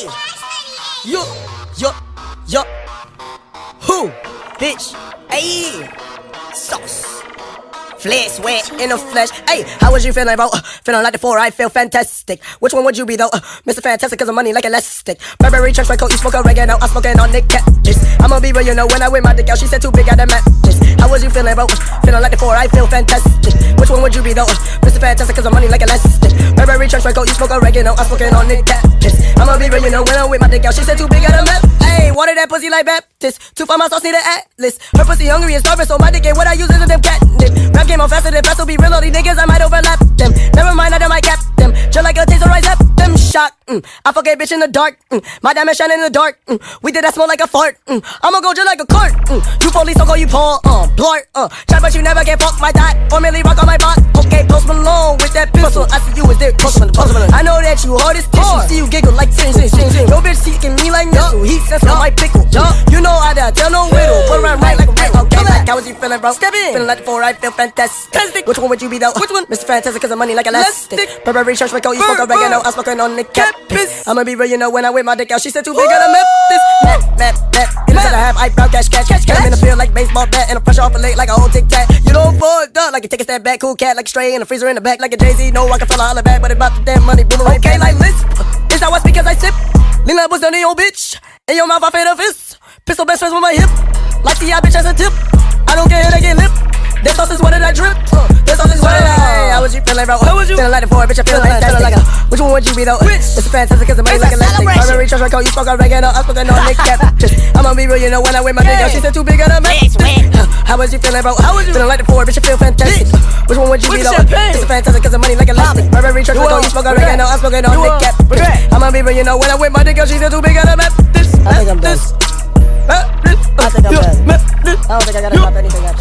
Yo, yo, yo. Who? Bitch. Hey! Sauce. Flesh wet in the flesh. Hey, how was you feeling, bro? Uh, feeling like the four, I feel fantastic. Which one would you be, though? Uh, Mr. Fantastic, cause of money like elastic. Burberry, trench coat, you smoke oregano, I'm smoking on Nick Catfish. I'ma be real, you know, when I wear my dick out, she said too big, I done matches. How was you feeling, bro? Uh, feeling like the four, I feel fantastic. Which one would you be, though? Uh, Mr. Fantastic, cause of money like a elastic. Burberry, trench coat, you smoke oregano, I'm smoking on Nick Catfish. I'ma be real, you know, when I wear my dick out, she said too big, I done matches. Hey, water that pussy like Baptist. Too far, my sauce, need an atlas. Her pussy hungry and starving, so my dick ain't what I use is a damn catnip. Rap game on faster than fast, so be real, all these niggas, I might overlap them. Never mind, I done might cap them. Just like a taser, rise up them. Shock. Mm. I fuck a bitch in the dark. Mm. My diamond shining in the dark. Mm. We did that smell like a fart. Mm. I'ma go just like a cart. Mm. You police, I'll call you Paul. Uh, blart. Uh, try, but you never get fucked my dot. Or merely rock on my block. Okay, post I see you there. Post Malone, post I know that you hard as tissue. See you giggle like sing, sing, sing, sing. Yo, bitch seeking me like missile. He says my pickle. You know I done tell no riddle. Put around right like a riddle. Okay, like how was you feeling, bro? Step in. Feeling like the four, I feel fantastic. Which one would you be though? Which one? Mr. Fantastic, cause of money like elastic. Burberry, church, coat, you smoke oregano. I'm smoking on the campus. I'ma be real, you know, when I wear my dick out, she said too big, gotta map this. I eyebrow cash, cash, cash, cash. I'm in the field like baseball bat, and I'm fresh off a late like a old tic tac. You don't fucked up like you take a step back, cool cat like a stray in the freezer in the back like a Jay Z. No, I can feel all the back, but about the damn money, boomerang. Okay, like lisp. Is how I speak as I sip. Lean up was done in your bitch. In your mouth, I fade a fist. Pistol best friends with my hip. Like the eye bitch as a tip. I don't care, they get lip. That sauce is what did I drip? Uh, I? How was you feeling, bro? How was you feeling like the four, bitch? I feel like that. Like a, which one would you be though? Which? It's fantastic cause the money like elastic. Burberry, trust my coat, you smoke oregano, I'm smoking on Nick Cap. I'ma be real, you know when I wear my dick she said too big on a mess. How was you feeling, bro? How was you feeling like the four, bitch? I feel fantastic. Which one would you be though? It's fantastic cause the money like elastic. Burberry, trust my coat, you smoke oregano, I'm smoking on Nick Cap. I'ma be real, you know when I wear my dick she said too big on a mess. I think I'm done. I think I'm done. I don't think I gotta pop anything else.